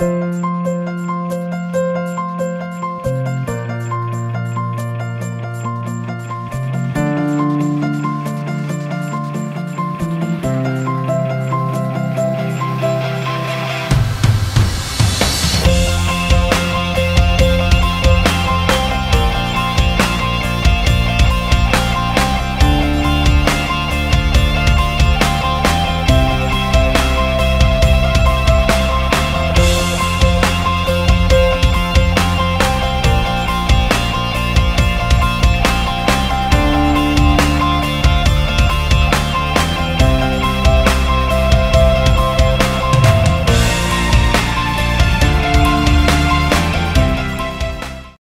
you